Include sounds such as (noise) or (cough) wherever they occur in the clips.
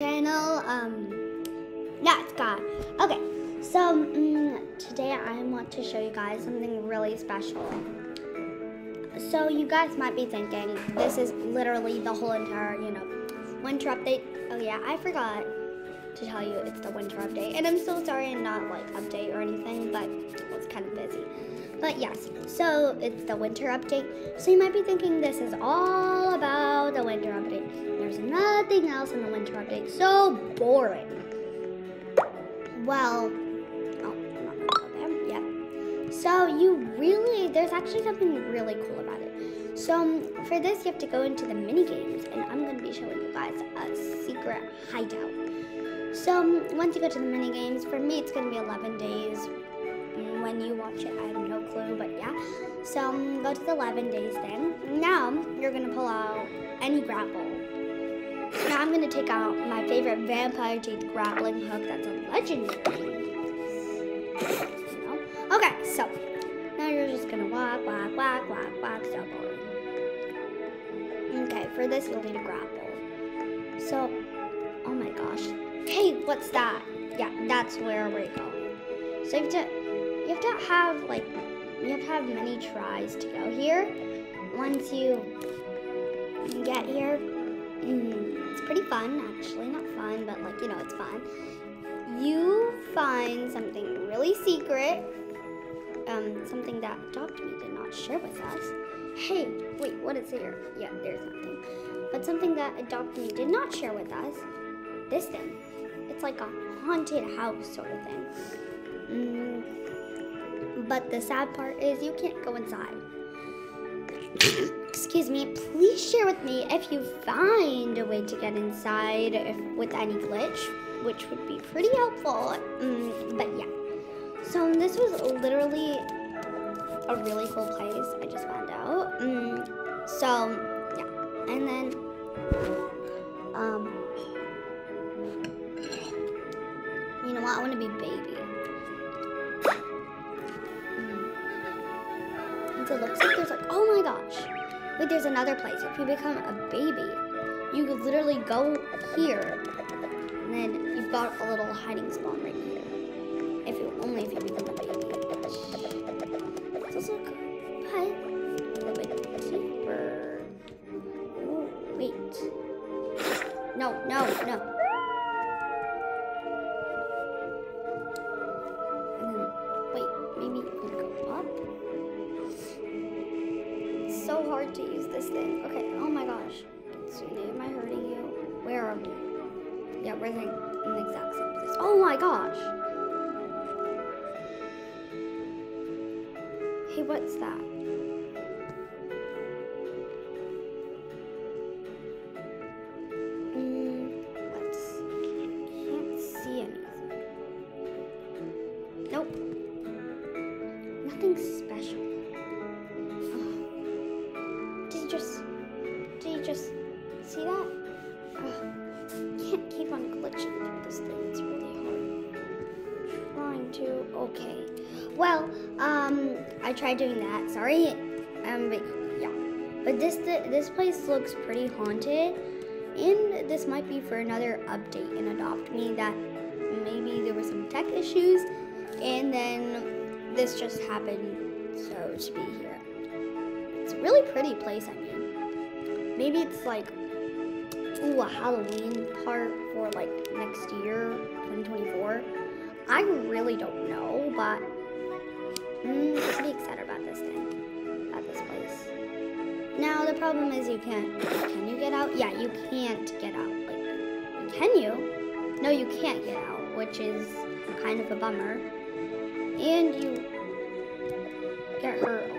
channel. Um, that's God. Okay, so um, today I want to show you guys something really special. So you guys might be thinking this is literally the whole entire, you know, winter update. Oh yeah, I forgot to tell you it's the winter update, and I'm so sorry and not like update or anything, but I was kind of busy. But yes, so it's the winter update. So you might be thinking this is all about the winter update. There's nothing else in the winter update. So boring. Well, oh. Yeah. So you really, there's actually something really cool about it. So um, for this, you have to go into the mini games, and I'm gonna be showing you guys a secret hideout. So um, once you go to the mini games, for me, it's gonna be 11 days when you watch it. I have no clue, but yeah. So um, go to the 11 days thing. Now you're gonna pull out any grapple. Now I'm gonna take out my favorite vampire teeth grappling hook. That's a legendary. (coughs) Okay, so now you're just gonna walk, walk, walk, walk, walk. So boring. Okay, for this you'll need a grapple. So, oh my gosh. Hey, what's that? Yeah, that's where we're going. So you have to you have to have like you have to have many tries to go here. Once you get here, mm, it's pretty fun actually, not fun, but like you know it's fun. You find something really secret, um, something that Adopt Me did not share with us. Hey, wait, what is here? Yeah, there's nothing. But something that Adopt Me did not share with us. This thing. It's like a haunted house sort of thing. Mm, but the sad part is you can't go inside. (coughs) Excuse me, please share with me if you find a way to get inside if, with any glitch, which would be pretty helpful. Mm, but yeah. So this was literally a really cool place, I just found out. Mm, so, yeah. And then, um, you know what? I want to be baby. It looks like there's like, oh my gosh. Wait, there's another place. If you become a baby, you could literally go here. And then you've got a little hiding spot right here. If you, only if you become a baby. Does look but a little bit deeper. Oh, wait. No, no, no. To use this thing. Okay, oh my gosh. Am I hurting you? Where are we? Yeah, we're in the exact same place. Oh my gosh! Hey, what's that? Okay. Well, um, I tried doing that. Sorry. Um, but yeah. But this this place looks pretty haunted, and this might be for another update in Adopt Me that maybe there were some tech issues, and then this just happened so to be here. It's a really pretty place. I mean, maybe it's like ooh a Halloween part for like next year, 2024. I really don't know, but mm, I'm pretty excited about this thing, about this place. Now the problem is you can't. Can you get out? Yeah, you can't get out. Like, can you? No, you can't get out, which is kind of a bummer. And you get hurt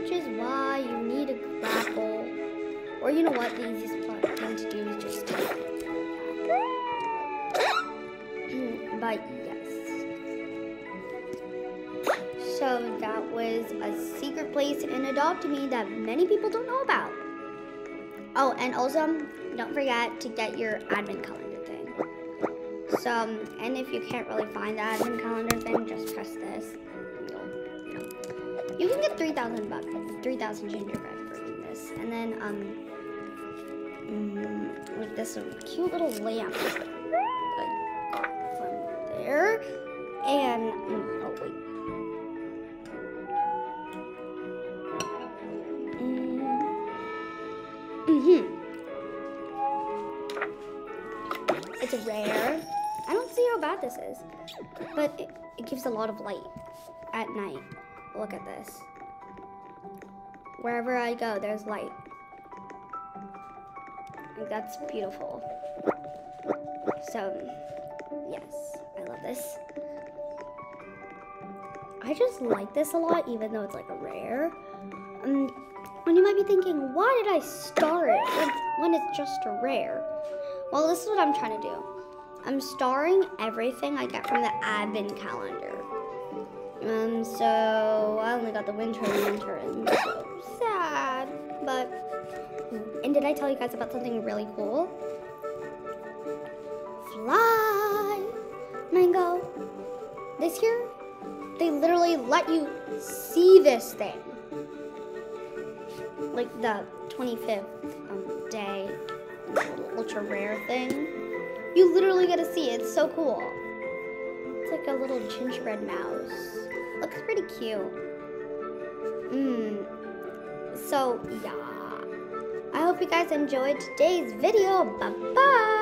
which is why you need a grapple. Or you know what? The easiest yes. So that was a secret place in Adopt Me that many people don't know about. Oh, and also don't forget to get your advent calendar thing. So, and if you can't really find the advent calendar thing, just press this. Know, you can get 3,000 bucks, 3,000 gingerbread for doing this. And then, um, mm, with this cute little lamp And, mm, oh wait. Mm hmm It's rare. I don't see how bad this is, but it, it gives a lot of light at night. Look at this. Wherever I go, there's light. Like, that's beautiful. So, yes, I love this. I just like this a lot, even though it's like a rare. Um, and you might be thinking, why did I star it when, when it's just a rare? Well, this is what I'm trying to do. I'm starring everything I get from the advent calendar. Um, so I only got the winter and winter, and so sad. But, and did I tell you guys about something really cool? Mango. This year, they literally let you see this thing. Like the 25th um, day, ultra rare thing. You literally get to see it. It's so cool. It's like a little gingerbread mouse. Looks pretty cute. Mmm. So, yeah. I hope you guys enjoyed today's video. Bye-bye.